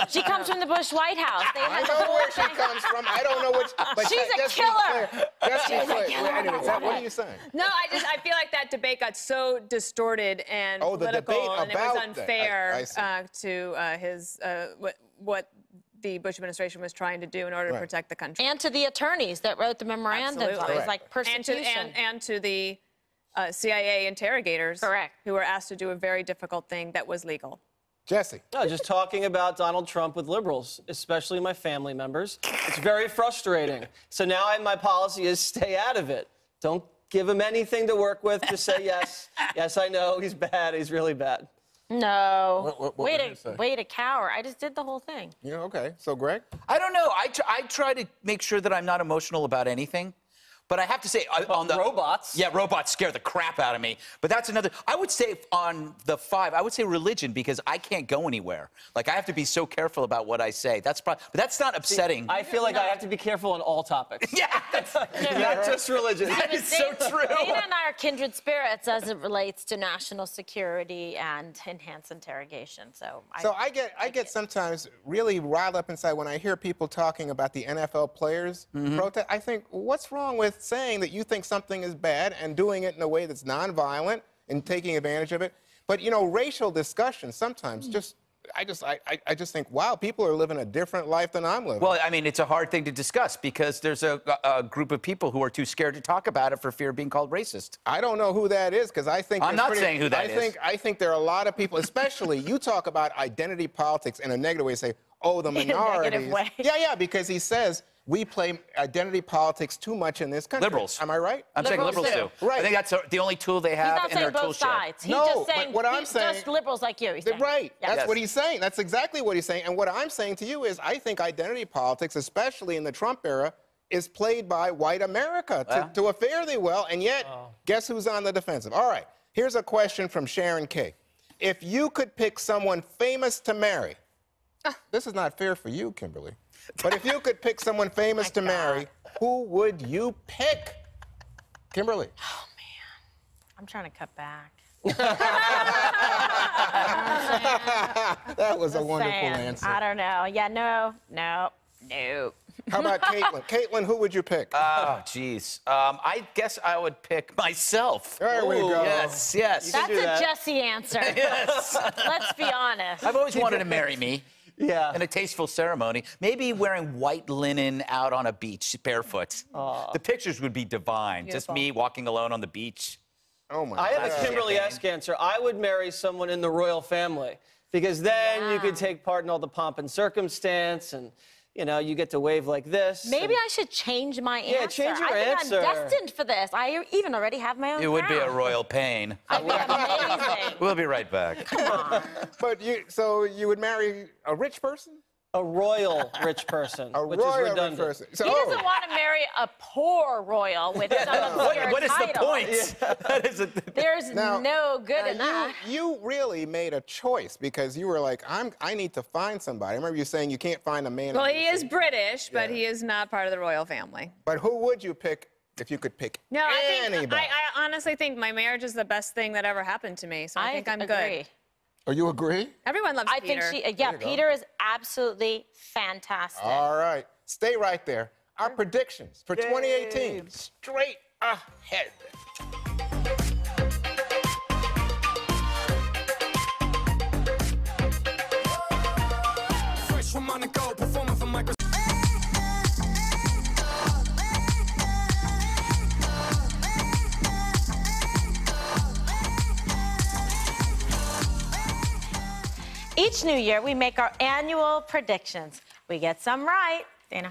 S5: She comes from the Bush White House. They
S4: I
S5: had the
S4: know
S5: whole
S4: where she
S5: thing.
S4: comes from. I don't know which. But
S5: She's a
S4: just be
S5: killer.
S4: clear- Just be
S5: She's a
S4: clear.
S5: killer.
S4: Anyway, is that, what are you saying?
S3: no, I just I feel like that debate got so distorted and
S4: Oh, the
S3: political,
S4: debate
S3: and it
S4: about
S3: was
S4: that. I-
S3: unfair
S4: I see.
S3: uh, to uh, his uh, what what the Bush administration was trying to do in order
S4: Right.
S3: to protect the country.
S5: And to the attorneys that wrote the memorandums. It was like
S3: and
S5: persecution.
S3: to and, and to the uh, CIA interrogators,
S5: Correct.
S3: who were asked to do a very difficult thing that was legal.
S4: Jesse.
S1: No, just talking about Donald Trump with liberals, especially my family members. It's very frustrating. So now I, my policy is stay out of it. Don't give him anything to work with. Just say yes. yes, I know he's bad. He's really bad.
S5: No.
S4: What- what- what
S5: way
S4: were
S5: to way to cower. I just did the whole thing.
S4: Yeah, okay. So, Greg?
S2: I don't know. I, tr- I try to make sure that I'm not emotional about anything. But I have to say, I- on the
S1: robots?
S2: yeah, robots scare the crap out of me. But that's another. I would say on the five, I would say religion because I can't go anywhere. Like I have to be so careful about what I say. That's probably, but that's not upsetting.
S1: I feel like I have to be careful on all topics.
S2: yeah, that's,
S1: Not just religion.
S2: that is so true.
S5: Dana and I are kindred spirits as it relates to national security and enhanced interrogation. So,
S4: So I get I get sometimes really riled up inside when I hear people talking about the NFL players
S2: Mm-hmm.
S4: protest. I think, what's wrong with saying that you think something is bad and doing it in a way that's nonviolent and taking advantage of it? But you know, racial discussion sometimes hmm. just I just I, I, just think, wow, people are living a different life than I'm living.
S2: Well, I mean, it's a hard thing to discuss because there's a, a group of people who are too scared to talk about it for fear of being called racist.
S4: I don't know who that is because I think
S2: I'm not
S4: pretty-
S2: saying who that
S4: I
S2: is.
S4: think I think there are a lot of people, especially you talk about identity politics in a negative way. Say, oh, the
S5: a negative
S4: minorities.
S5: way.
S4: Yeah, yeah, because he says we play identity politics too much in this country.
S2: Liberals.
S4: Am I right?
S2: I'm saying
S5: Liberals
S2: liberals
S5: do.
S2: do.
S4: Right.
S2: I think that's the only tool they
S5: he's
S2: have
S5: not
S2: in their
S5: saying both
S2: tool shed.
S5: sides. He's
S4: No,
S5: just
S4: but
S5: saying
S4: what I'm
S5: he's
S4: saying-
S5: just liberals like you. He's
S4: They're right.
S5: Yeah.
S4: That's
S2: Yes.
S4: what he's saying. That's exactly what he's saying. And what I'm saying to you is, I think identity politics, especially in the Trump era, is played by white America to, to a fairly well. And yet, oh. guess who's on the defensive? All right. Here's a question from Sharon K. If you could pick someone famous to marry, ah. this is not fair for you, Kimberly. But if you could pick someone famous to marry, who would you pick? Kimberly. Oh, man.
S5: I'm trying to cut back.
S4: That was a wonderful
S5: Saying,
S4: answer.
S5: I don't know. Yeah, no, no, no.
S4: How about Caitlin? Caitlin, who would you pick?
S2: Oh, jeez. Um, I guess I would pick myself.
S4: there we go.
S2: Yes, yes.
S5: That's
S1: do
S5: a
S1: that.
S5: Jesse answer.
S2: yes.
S5: Let's be honest.
S2: I've always wanted to marry me.
S1: Yeah.
S2: In a tasteful ceremony. Maybe wearing white linen out on a beach, barefoot. The pictures would be divine. Just me walking alone on the beach.
S4: Oh my
S1: I have
S4: God.
S1: a Kimberly-esque answer. I would marry someone in the royal family because then you could take part in all the pomp and circumstance, and you know you get to wave like this.
S5: Maybe
S1: and-
S5: I should change my answer.
S1: Yeah, change your
S5: I
S1: answer.
S5: I'm destined for this. I even already have my own
S2: It would be a royal pain.
S5: I'd be amazing.
S2: We'll be right back.
S4: But you, so you would marry a rich person?
S1: A royal rich person,
S4: A
S1: which
S4: royal
S1: is
S4: rich
S1: redundant.
S4: person. So,
S5: He oh. doesn't want to marry a poor royal with some obscure
S2: What, what is the point? That is a,
S5: There's
S4: Now-
S5: no good
S4: now
S5: in that.
S4: You, you really made a choice because you were like, I'm, I need to find somebody. I remember you saying you can't find a man.
S3: Well,
S4: under
S3: he is
S4: sea.
S3: British, but he is not part of the royal family.
S4: But who would you pick if you could pick
S3: No, I think? I, I honestly think my marriage is the best thing that ever happened to me. So I, think I'm
S5: agree.
S3: good.
S4: Oh, you agree?
S3: Everyone loves
S5: I
S3: Peter.
S5: think she, uh, yeah,
S4: you go.
S5: Peter is absolutely fantastic.
S4: All right. Stay right there. Our predictions for 2018. Straight ahead.
S5: Each new year, we make our annual predictions. We get some right, Dana.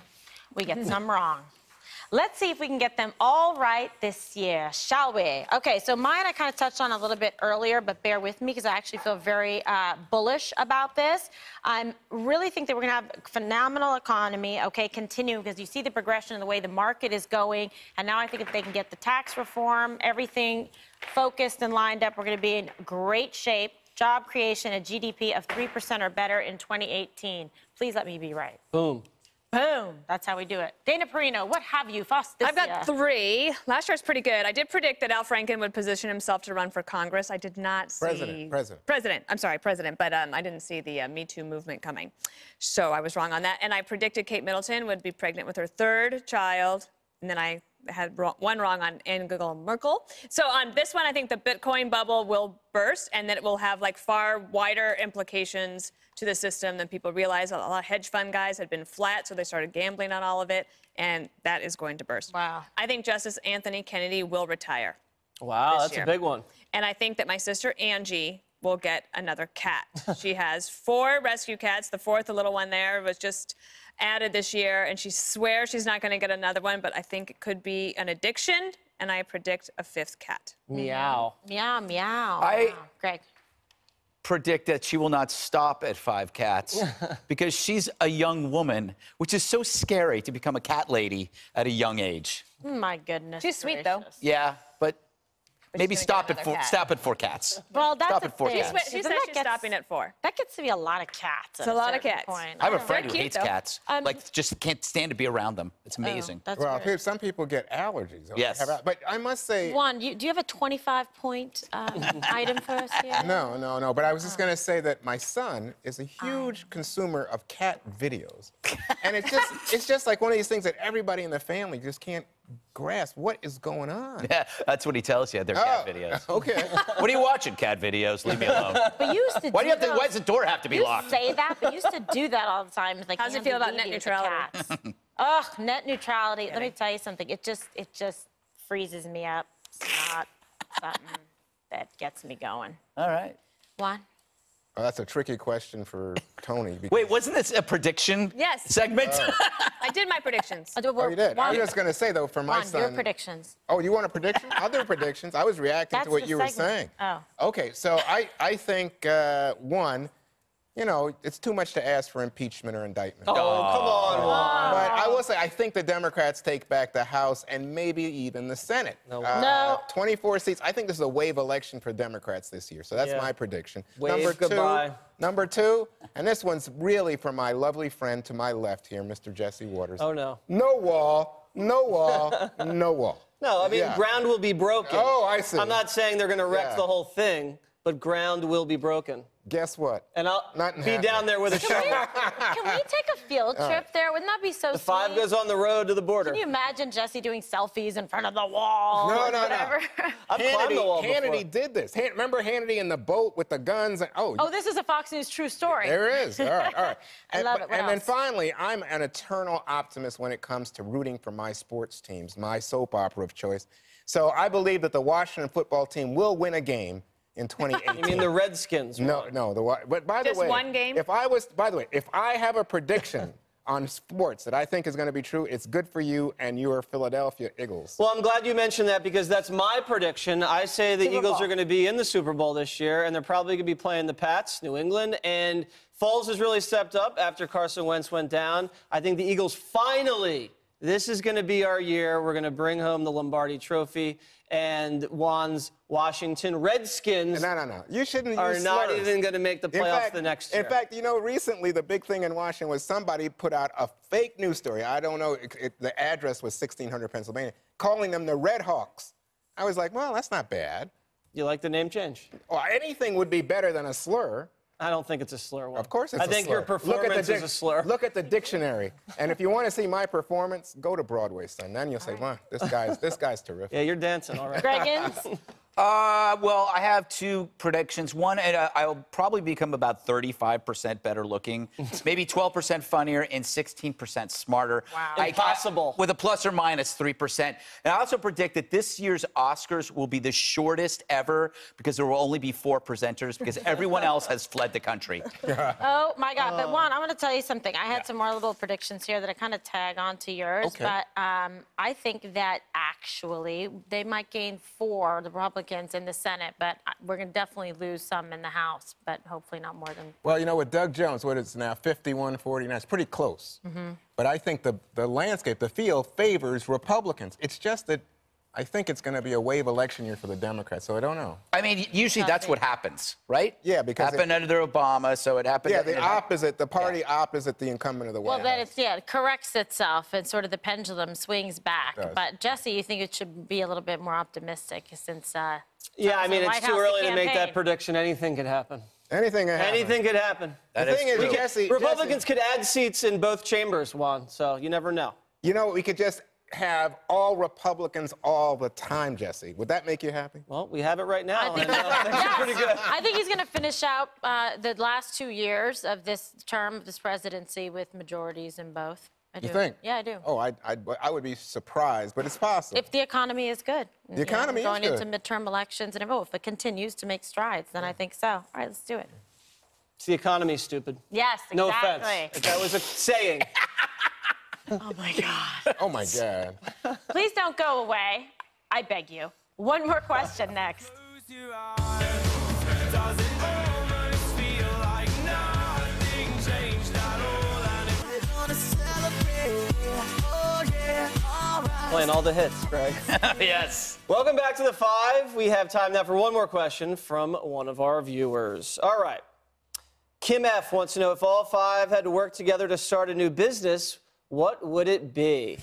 S5: We get some wrong. Let's see if we can get them all right this year, shall we? Okay, so mine I kind of touched on a little bit earlier, but bear with me because I actually feel very uh, bullish about this. I really think that we're going to have a phenomenal economy, okay, continue because you see the progression of the way the market is going. And now I think if they can get the tax reform, everything focused and lined up, we're going to be in great shape job creation, a GDP of 3% or better in 2018. Please let me be right.
S1: Boom.
S5: Boom. That's how we do it. Dana Perino, what have you for us this
S3: I've got
S5: year?
S3: three. Last year's pretty good. I did predict that Al Franken would position himself to run for Congress. I did not see
S4: President, president.
S3: President. I'm sorry, president. But um, I didn't see the uh, Me Too movement coming, so I was wrong on that. And I predicted Kate Middleton would be pregnant with her third child, and then I had wrong, one wrong on Angela Merkel. So on this one, I think the Bitcoin bubble will burst, and that it will have like far wider implications to the system than people realize. A lot of hedge fund guys had been flat, so they started gambling on all of it, and that is going to burst.
S5: Wow.
S3: I think Justice Anthony Kennedy will retire.
S1: Wow, that's
S3: year.
S1: a big one.
S3: And I think that my sister Angie will get another cat. she has four rescue cats. The fourth, the little one there, was just added this year, and she swears she's not going to get another one, but I think it could be an addiction, and I predict a fifth cat.
S1: Meow.
S5: Meow, meow.
S2: I-
S5: Wow. Greg.
S2: predict that she will not stop at five cats because she's a young woman, which is so scary to become a cat lady at a young age.
S5: My goodness.
S3: She's sweet, though.
S2: Yeah, but maybe stop at
S3: another
S2: four.
S3: cat.
S2: Stop at four cats.
S5: Well, that's
S2: Stop
S5: a
S2: at four
S5: thing.
S2: cats.
S3: She
S5: Isn't
S3: said
S5: that
S3: she's
S5: gets-
S3: stopping at four.
S5: That gets to be a lot of cats.
S3: It's
S5: at
S3: a lot of cats.
S5: point.
S2: I have a friend who
S3: cute,
S2: hates
S3: though.
S2: cats.
S5: Um,
S2: like, just can't stand to be around them. It's
S5: know.
S2: amazing.
S5: That's
S4: Well,
S5: weird.
S4: some people get allergies.
S2: Yes.
S4: But I must say,
S5: Juan, you, do you have a 25 point um, item for us here?
S4: no, no, no. But I was just going to say that my son is a huge consumer of cat videos. and it's just, it's just like one of these things that everybody in the family just can't grasp what is going on.
S2: Yeah, that's what he tells you. They're cat
S4: Oh,
S2: videos.
S4: Okay.
S2: What are you watching? Cat videos. Leave me alone.
S5: But you used to
S2: Why do you have to?
S5: those-
S2: Why does the door have to be
S5: You
S2: locked?
S5: say that, but you used to do that all the time. Like
S3: How's it feel about net neutrality?
S5: Ugh, net neutrality. Let me tell you something. It just, it just freezes me up. It's not something that gets me going.
S2: All right.
S5: Juan?
S4: Well, that's a tricky question for Tony. Because,
S2: Wait, wasn't this a prediction?
S3: Yes.
S2: Segment.
S3: I did my predictions.
S5: i'll Oh,
S4: Oh, you did. I
S5: Juan,
S4: was just going to say, though, for my
S5: Juan,
S4: son.
S5: your predictions.
S4: Oh, you want a prediction? I'll do predictions. I was reacting
S5: That's
S4: to what
S5: the
S4: you were
S5: segment.
S4: saying.
S5: Oh.
S4: Okay, so I, I think, uh, one, you know, it's too much to ask for impeachment or indictment.
S1: Oh, come oh. on, Juan. Oh.
S4: But I will say, I think the Democrats take back the House and maybe even the Senate.
S1: No.
S5: Uh, no.
S4: 24 seats. I think this is a wave election for Democrats this year. So that's
S1: Yeah.
S4: my prediction.
S1: Wave
S4: number
S1: goodbye.
S4: two. Number two, and this one's really for my lovely friend to my left here, Mr. Jesse Watters.
S1: Oh, no.
S4: No wall, no wall, no wall.
S1: No, I mean,
S4: Yeah.
S1: ground will be broken.
S4: Oh, I see.
S1: I'm not saying they're going to wreck
S4: Yeah.
S1: the whole thing, but ground will be broken.
S4: Guess what?
S1: And I'll
S4: Not
S1: be
S4: happening.
S1: down there with a shovel.
S5: Can we take a field trip there? Wouldn't that be so
S1: The five goes on the road to the border.
S5: Can you imagine Jesse doing selfies in front of the wall?
S4: No,
S5: or
S4: no, no.
S5: whatever?
S1: I've climbed the wall
S4: Hannity, Hannity
S1: before.
S4: did this. Han- remember Hannity in the boat with the guns? And, oh,
S5: oh, this is a Fox News true story.
S4: There is. All right, all right.
S5: I
S4: and,
S5: love
S4: but-
S5: it. What
S4: and then finally, I'm an eternal optimist when it comes to rooting for my sports teams, my soap opera of choice. So I believe that the Washington football team will win a game in 2018.
S1: You mean the Redskins?
S4: no,
S1: Juan.
S4: no. The but by
S3: Just
S4: the way,
S3: one game?
S4: If I was, by the way, if I have a prediction on sports that I think is going to be true, it's good for you and your Philadelphia Eagles.
S1: Well, I'm glad you mentioned that because that's my prediction. I say the
S5: Super
S1: Eagles
S5: Bowl.
S1: are going to be in the Super Bowl this year, and they're probably going to be playing the Pats, New England. And Foles has really stepped up after Carson Wentz went down. I think the Eagles finally, this is going to be our year. We're going to bring home the Lombardi Trophy. And Juan's Washington Redskins
S4: no, no, no. You shouldn't
S1: are not
S4: slurs.
S1: even going to make the playoffs
S4: fact-
S1: the next year.
S4: In fact, you know, recently the big thing in Washington was somebody put out a fake news story. I don't know, it, it- the address was 1600 Pennsylvania, calling them the Red Hawks. I was like, well, that's not bad.
S1: you like the name change?
S4: Well, anything would be better than a slur.
S1: I don't think it's a slur. Juan.
S4: Of course it's
S1: I
S4: a
S1: think
S4: slur.
S1: your
S4: Look at the
S1: performance is a slur.
S4: Look at the dictionary. and if you want to see my performance, go to Broadway, son. Then you'll say, wow, this guy's, this guy's terrific.
S1: yeah, you're dancing, all right.
S5: Greggins?
S2: Uh, well, I have two predictions. One, and, uh, I'll probably become about 35% better looking, maybe 12% funnier, and 16% smarter.
S5: Wow.
S2: I-
S1: Impossible.
S2: with a plus or minus 3%. And I also predict that this year's Oscars will be the shortest ever because there will only be four presenters because everyone else has fled the country.
S5: Oh my God! But Juan, I'm going to tell you something. I had some more little predictions here that I kind of tag onto yours.
S4: Okay.
S5: But um, I think that actually they might gain four, the Republicans in the Senate, but we're going to definitely lose some in the House, but hopefully not more than.
S4: Well, you know, with Doug Jones, what is it now 51 49? It's pretty close.
S5: Mm-hmm.
S4: But I think the, the landscape, the field favors Republicans. It's just that I think it's going to be a wave election year for the Democrats, so I don't know.
S2: I mean, usually that's what happens, right?
S4: Yeah, because
S2: happened
S4: it-
S2: under Obama, so it happened.
S4: Yeah, the
S2: happened-
S4: opposite, the party opposite the incumbent of the White
S5: Well,
S4: White
S5: then it's yeah, it corrects itself and sort of the pendulum swings back. But Jesse, you think it should be a little bit more optimistic since. Uh,
S1: Yeah, I mean, it's
S5: White
S1: too
S5: House
S1: early
S5: to
S1: to make that prediction. Anything could happen.
S4: Anything could happen.
S1: Anything could happen.
S2: That
S4: the
S2: is
S4: thing is. Jesse,
S1: Republicans
S4: Jesse,
S1: could add seats in both chambers, Juan, so you never know.
S4: you know, we could just have all Republicans all the time, Jesse. Would that make you happy?
S1: Well, we have it right now.
S5: I think,
S1: and, uh, things are pretty good.
S5: I think he's going to finish out uh, the last two years of this term of this presidency with majorities in both. I do.
S4: You think?
S5: Yeah, I do.
S4: Oh, I, I, I would be surprised, but it's possible.
S5: If the economy is good. The
S4: economy is
S5: going
S4: good.
S5: into midterm elections and if, oh, if it continues to make strides, then I think so. All right, let's do it.
S1: It's the economy, stupid.
S5: Yes,
S1: No offense. That was a saying.
S5: Oh my God.
S4: oh, my God.
S5: Please don't go away. I beg you. One more question next.
S1: Playing all the hits, Greg.
S2: yes.
S1: Welcome back to the five. We have time now for one more question from one of our viewers. All right. Kim F wants to know if all five had to work together to start a new business, what would it be?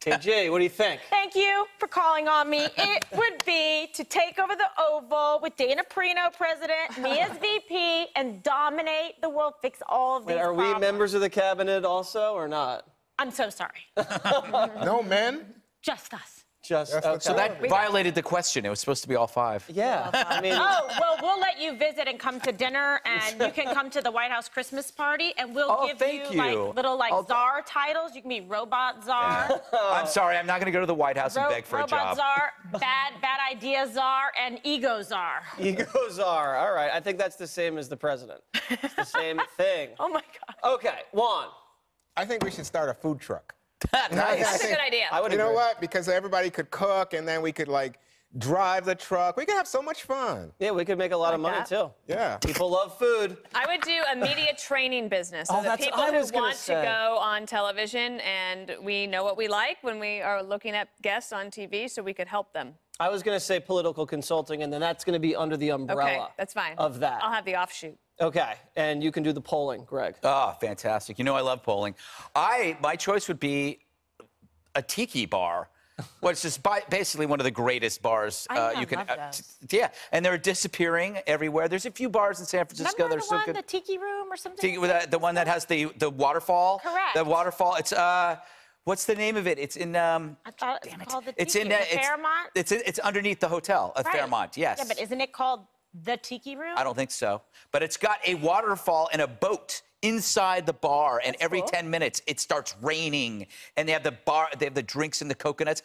S1: KG, what do you think?
S5: Thank you for calling on me. It would be to take over the Oval with Dana Perino president, me as VP, and dominate the world, fix all of these
S1: Wait, are we members of the cabinet also or not?
S5: I'm so sorry.
S4: No men?
S5: Just us.
S1: Just okay.
S2: So that violated the question. It was supposed to be all five.
S1: Yeah, I mean,
S5: Oh, well, we'll let you visit and come to dinner, and you can come to the White House Christmas party, and we'll
S2: Oh,
S5: give
S2: thank
S5: you,
S2: you.
S5: like little like
S2: I'll-
S5: czar titles. You can be robot czar,
S2: I'm sorry. I'm not going to go to the White House and beg for a job.
S5: robot czar, bad bad idea czar, and ego czar.
S1: egos are. All right, I think that's the same as the president. It's the same thing.
S5: Oh my God.
S1: Okay, Juan.
S4: I think we should start a food truck.
S2: Nice.
S5: That's a good idea.
S1: I would
S4: You know what? Because everybody could cook, and then we could like drive the truck. We could have so much fun.
S1: Yeah, we could make a lot of money
S3: that.
S1: too.
S4: Yeah.
S1: People love food.
S3: I would do a media training business. So
S1: Oh,
S3: the
S1: that's-
S3: people
S1: I
S3: who
S1: was gonna
S3: want to go on television and we know what we like when we are looking at guests on TV, so we could help them.
S1: I was going to say political consulting, and then that's going to be under the umbrella.
S3: Okay, that's fine.
S1: Of that.
S3: I'll have the offshoot.
S1: Okay, and you can do the polling, Greg.
S2: Oh, fantastic. You know I love polling. I my choice would be a tiki bar. Which is bi- basically one of the greatest bars uh,
S5: I know,
S2: you can.
S5: love those.
S2: t- yeah, and they're disappearing everywhere. There's a few bars in San Francisco
S5: Remember
S2: that are
S5: the
S2: so
S5: one,
S2: good.
S5: the Tiki Room or something?
S2: Tiki- with that- the one that has the the waterfall.
S5: Correct.
S2: The waterfall. It's uh, what's the name of it? It's in um.
S5: I thought it was called the Tiki.
S2: It's in
S5: the
S2: uh, it's,
S5: Fairmont.
S2: It's it's underneath the hotel at
S5: Right.
S2: Fairmont. Yes.
S5: Yeah, but isn't it called the Tiki Room?
S2: I don't think so. But it's got a waterfall and a boat inside the bar, and every
S5: cool.
S2: 10 minutes it starts raining, and they have the bar, they have the drinks and the coconuts.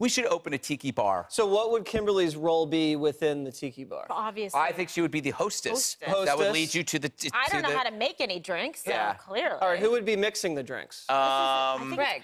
S2: We should open a tiki bar.
S1: So, what would Kimberly's role be within the tiki bar?
S5: Obviously.
S2: I think she would be the hostess.
S5: Hostess.
S2: That would lead you to the. To
S5: I don't know
S2: the,
S5: how to make any drinks, so
S2: Yeah.
S5: clearly.
S1: All right, who would be mixing the drinks?
S2: Um,
S3: Greg.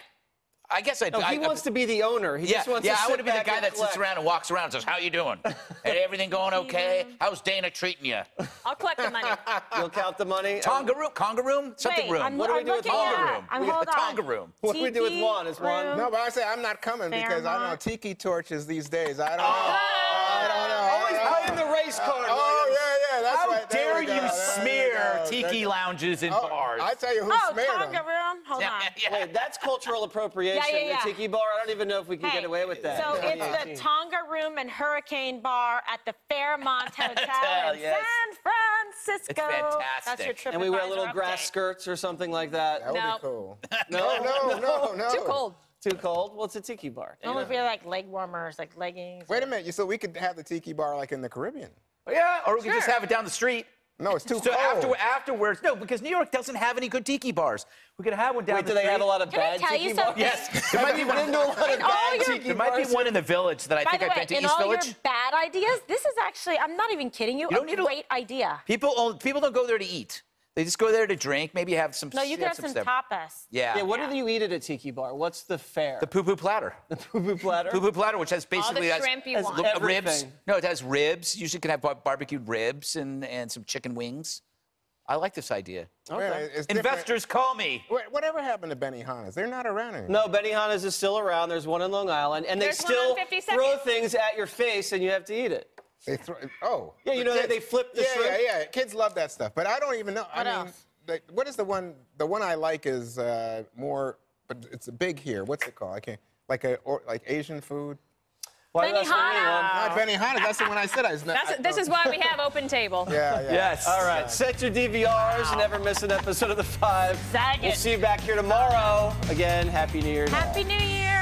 S2: I guess I'd.
S1: no, he
S2: I,
S1: wants to be the owner. He
S2: Yeah,
S1: just wants
S2: yeah.
S1: to
S2: I
S1: sit
S2: want to be the guy
S1: and
S2: that sits around and walks around and says, "How you doing? Hey, everything going okay? Mm-hmm. How's Dana treating you?"
S3: I'll collect the money.
S1: You'll count the money.
S2: Tonga room, conga room, something
S5: Wait,
S2: room.
S5: I'm,
S1: What do we
S5: I'm
S1: do with
S5: looking
S2: Tonga
S5: at-
S2: room?
S5: I'm,
S2: We got
S5: hold on.
S2: Tonga room.
S1: What do we do with
S5: Tiki
S1: Juan? Is Juan-
S4: No, but I say I'm not coming because I don't know tiki torches these days. I don't oh. know. I don't know.
S1: Always
S4: don't know.
S1: playing the race card.
S4: Oh
S1: Williams.
S4: yeah, yeah. That's
S2: How
S4: right. There
S2: dare
S4: we go.
S2: you smear tiki lounges and
S4: Oh,
S2: bars?
S4: I tell you who
S5: Oh,
S4: smeared
S5: Tonga
S4: them.
S5: Room? Hold
S2: Yeah,
S5: on.
S2: yeah.
S1: Wait, that's cultural appropriation.
S5: Yeah, yeah, yeah.
S1: The tiki bar. I don't even know if we can
S5: Hey,
S1: get away with that.
S5: So
S1: in
S5: it's the Tonga Room and Hurricane Bar at the Fairmont Hotel in
S2: yes.
S5: San Francisco. That's
S2: fantastic.
S5: your trip.
S1: and we wear little grass skirts or something like that.
S4: That would
S3: No.
S4: be cool.
S1: No,
S4: No, no, no.
S3: Too cold.
S1: Too cold. Well, it's a tiki bar.
S5: Only if we had like leg warmers, like leggings.
S4: Wait a minute. So we could have the tiki bar like in the Caribbean?
S2: Oh, yeah, or we could just have it down the street.
S4: No, it's too
S2: So
S4: cold.
S2: after, afterwards, no, because New York doesn't have any good tiki bars. We could have one down
S1: Wait,
S2: the
S1: do they have a lot of
S5: Can I tell
S1: tiki
S5: you
S1: bars?
S5: something?
S2: Yes, there might be one.
S1: been a lot of
S5: In all
S1: bad
S5: your-
S1: tiki
S2: There might be one in the village that I
S5: By
S2: think
S5: the
S2: I've
S5: way,
S2: been to
S5: in
S2: East
S5: all
S2: Village.
S5: your bad ideas, this is actually, I'm not even kidding you,
S2: You don't
S5: a
S2: need to-
S5: great idea.
S2: People, oh, people don't go there to eat. They just go there to drink, maybe have some.
S5: No, you can have some
S2: stuff.
S5: tapas.
S2: Yeah.
S1: Yeah, what do you eat at a tiki bar? What's the fare?
S2: The poo poo platter.
S1: The poo-poo platter?
S2: Poo poo platter, which has basically has,
S3: shrimp you
S2: has
S3: want.
S2: li- uh, ribs. No, it has ribs. Usually can have bar- barbecued ribs and, and some chicken wings. I like this idea.
S4: Man, it's different.
S2: Investors call me.
S4: What- Whatever happened to Benihana's? They're not around anymore.
S1: No, Benihana's is still around. There's one in Long Island, and they
S3: There's one
S1: still throw things at your face, and you have to eat it.
S4: They throw. Oh.
S1: Yeah, you know
S4: kids-
S1: they flip the
S4: yeah,
S1: shrimp?
S4: Yeah, yeah, Kids love that stuff, but I don't even know. I
S5: What
S4: mean,
S5: else?
S4: like, what is the one? The one I like is uh, more, but it's big here. What's it called? I can't. Like a or, like Asian food.
S1: Why you asking me,
S3: Benihana.
S1: Juan?
S4: Not Benihana. That's the one I said. I was not.
S3: That's,
S4: I-
S3: this is why we have open table.
S4: Yeah, yeah.
S2: Yes.
S1: All right, set your DVRs and never miss an episode of The Five.
S5: Zag
S1: We'll see you back here tomorrow. Again, Happy New Year.
S5: Happy New Year.